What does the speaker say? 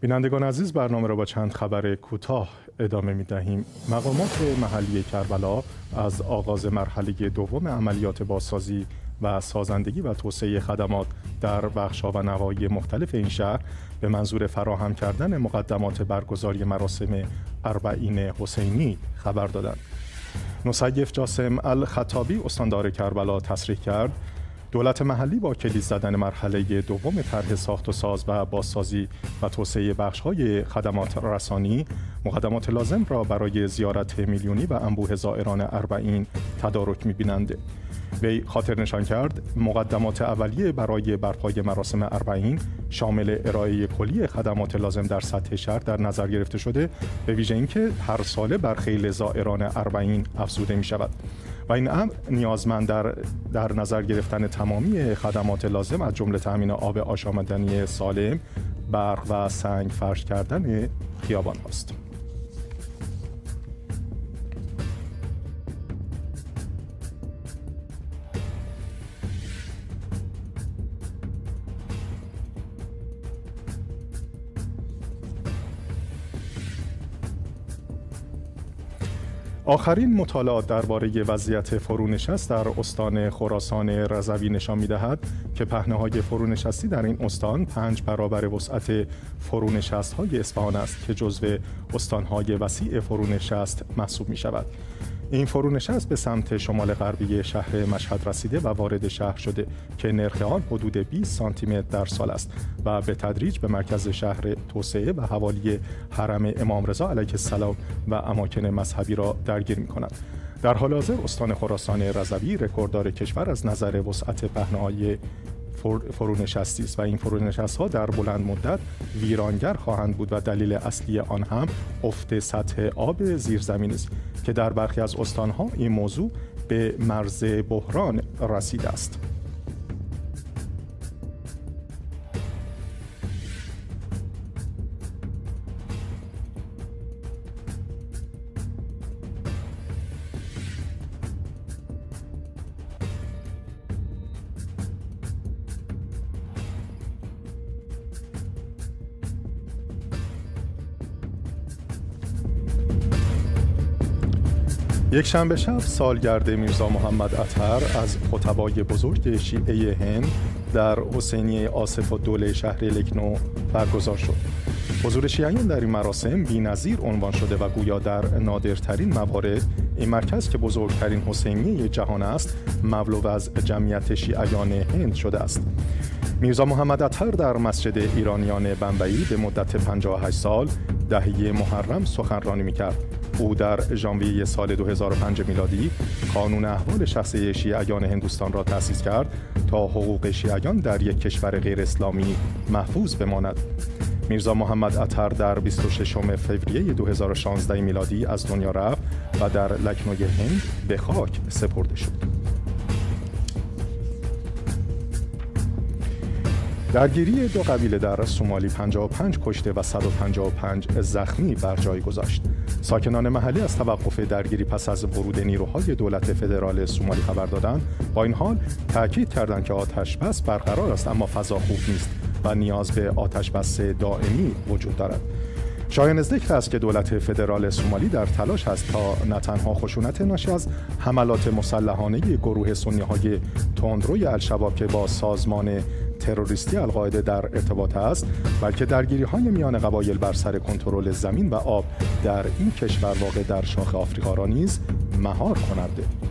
بینندگان عزیز برنامه را با چند خبر کوتاه ادامه می دهیم. مقامات محلی کربلا از آغاز مرحله دوم عملیات بازسازی و سازندگی و توسعه خدمات در بخشها و نواحی مختلف این شهر به منظور فراهم کردن مقدمات برگزاری مراسم اربعین حسینی خبر دادند. نصیف جاسم الخطابی استاندار کربلا تصریح کرد دولت محلی با کلید زدن مرحله دوم طرح ساخت و ساز و بازسازی و توسعه بخش‌های خدمات رسانی مقدمات لازم را برای زیارت میلیونی و انبوه زائران اربعین تدارک می‌بینند. وی خاطر نشان کرد مقدمات اولیه برای برپای مراسم اربعین شامل ارائه کلی خدمات لازم در سطح شهر در نظر گرفته شده به ویژه اینکه هر ساله بر خیل زائران اربعین افزوده می شود و این امر نیازمند در, در نظر گرفتن تمامی خدمات لازم از جمله تامین آب آشامدنی سالم برق و سنگ فرش کردن خیابان است. آخرین مطالعات درباره وضعیت فرونشست در استان خراسان رضوی نشان می‌دهد که پهنه‌های فرونشستی در این استان پنج برابر وسعت فرونشست‌های اصفهان است که جزو استان‌های وسیع فرونشست محسوب می‌شود. این فرونشست به سمت شمال غربی شهر مشهد رسیده و وارد شهر شده که نرخ آن حدود 20 سانتی متر در سال است و به تدریج به مرکز شهر توسعه و حوالی حرم امام رضا علیه السلام و اماکن مذهبی را درگیر می کند. در حال حاضر استان خراسان رضوی رکورددار کشور از نظر وسعت پهنه‌های فرونشستی است و این فرونشست ها در بلند مدت ویرانگر خواهند بود و دلیل اصلی آن هم افت سطح آب زیرزمین است که در برخی از استان ها این موضوع به مرز بحران رسیده است. یک شنبه شب سالگرد میرزا محمد اطهر از خطبای بزرگ شیعه هند در حسینی آصف و دوله شهر لکنو برگزار شد. حضور شیعیان در این مراسم نظیر عنوان شده و گویا در نادرترین موارد این مرکز که بزرگترین حسینی جهان است مولو از جمعیت شیعیان هند شده است. میرزا محمد اطهر در مسجد ایرانیان بمبئی به مدت 58 سال دهه محرم سخنرانی می‌کرد او در ژانویه سال 2005 میلادی قانون احوال شخصی شیعیان هندوستان را تأسیس کرد تا حقوق شیعیان در یک کشور غیر اسلامی محفوظ بماند. میرزا محمد اتر در 26 فوریه 2016 میلادی از دنیا رفت و در لکنوی هند به خاک سپرده شد. درگیری دو قبیله در سومالی 55 کشته و 155 زخمی بر جای گذاشت. ساکنان محلی از توقف درگیری پس از ورود نیروهای دولت فدرال سومالی خبر دادند با این حال تاکید کردند که آتش بس برقرار است اما فضا خوب نیست و نیاز به آتش بس دائمی وجود دارد شایان ذکر است که دولت فدرال سومالی در تلاش است تا نه تنها خشونت ناشی از حملات مسلحانه گروه سنی های تندروی الشباب که با سازمان تروریستی القاعده در ارتباط است بلکه درگیری های میان قبایل بر سر کنترل زمین و آب در این کشور واقع در شاخ آفریقا را نیز مهار کننده.